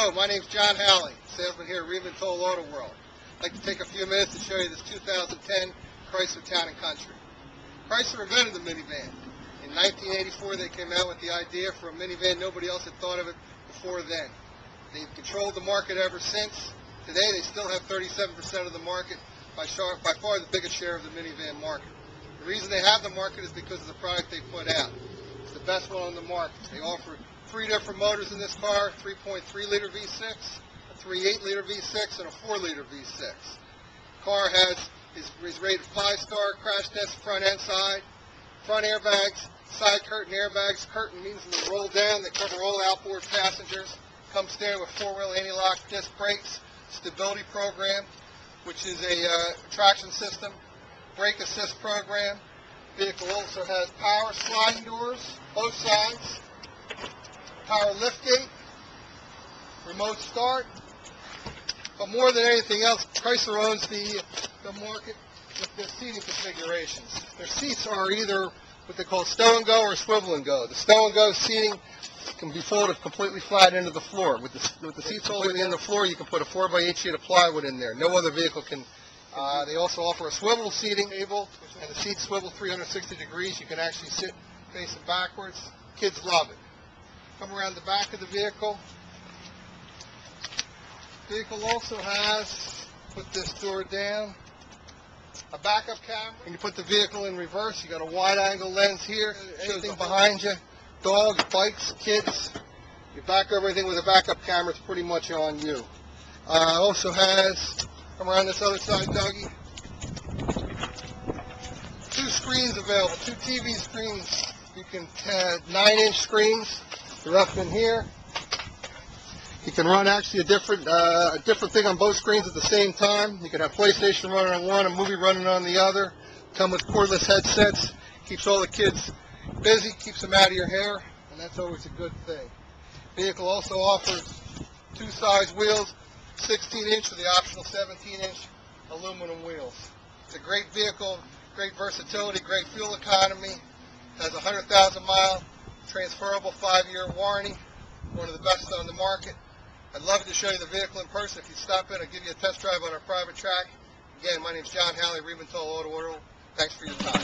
Hello, my name's John Howley, salesman here at Reedman-Toll Auto World. I'd like to take a few minutes to show you this 2010 Chrysler Town & Country. Chrysler invented the minivan. In 1984, they came out with the idea for a minivan. Nobody else had thought of it before then. They've controlled the market ever since. Today, they still have 37% of the market, by, by far the biggest share of the minivan market. The reason they have the market is because of the product they put out. It's the best one on the market. They offer three different motors in this car, 3.3 liter V6, a 3.8 liter V6, and a 4 liter V6. Car has is, is rated five-star crash test front and side, front airbags, side curtain airbags. Curtain means they roll down, they cover all outboard passengers. Comes standard with four-wheel anti-lock disc brakes, stability program, which is a uh, traction system, brake assist program. Vehicle also has power sliding doors, both sides, power liftgate, remote start. But more than anything else, Chrysler owns the, the market with their seating configurations. Their seats are either what they call stow and go or swivel and go. The stow and go seating can be folded completely flat into the floor. With the, with the seats holding in the floor, you can put a 4x8 sheet of plywood in there. No other vehicle can. Uh, they also offer a swivel seating table, and the seats swivel 360 degrees. You can actually sit facing backwards. Kids love it. Come around the back of the vehicle. Vehicle also has, put this door down, a backup camera. When you put the vehicle in reverse, you got a wide angle lens here. Anything behind you, dogs, bikes, kids. You back everything with a backup camera, it's pretty much on you. Uh, also has, come around this other side, Dougie, two screens available, two TV screens. You can have nine inch screens. They're in here. You can run actually a different uh, a different thing on both screens at the same time. You can have PlayStation running on one, a movie running on the other. Come with cordless headsets. Keeps all the kids busy, keeps them out of your hair, and that's always a good thing. Vehicle also offers two size wheels, 16 inch with the optional 17 inch aluminum wheels. It's a great vehicle, great versatility, great fuel economy. Has a 100,000 mile transferable five-year warranty. One of the best on the market. I'd love to show you the vehicle in person. If you stop in, I'll give you a test drive on our private track. Again, my name is John Howley, Reedman-Toll Auto World. Thanks for your time.